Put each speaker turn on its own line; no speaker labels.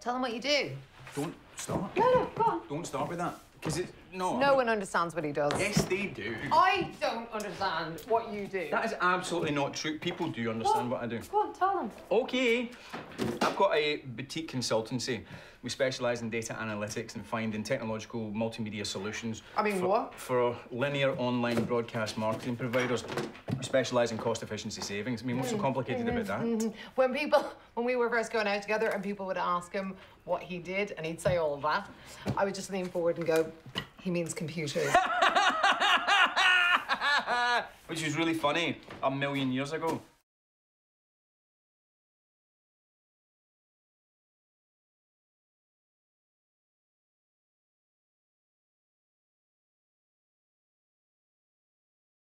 Tell them what you do.
Don't start.
No, no, go on.
Don't start with that. Because it's no.
No one understands what he does.
Yes, they do.
I don't understand what you do.
That is absolutely not true. People do understand what I do.
Go on, tell them.
Okay. I've got a boutique consultancy. We specialise in data analytics and finding technological multimedia solutions.
I mean,
for,
what?
For linear online broadcast marketing providers. We specialise in cost efficiency savings. I mean, what's so mm-hmm. complicated about that? Mm-hmm.
When people, when we were first going out together and people would ask him what he did and he'd say all of that, I would just lean forward and go, he means computers.
Which was really funny a million years ago.